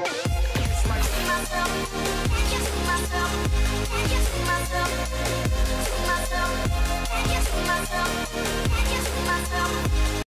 myself.